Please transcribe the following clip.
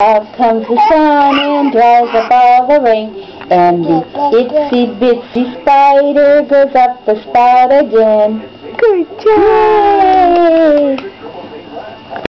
Out comes the sun and dries up all the rain, and the itsy bitsy spider goes up the spout again. Good job.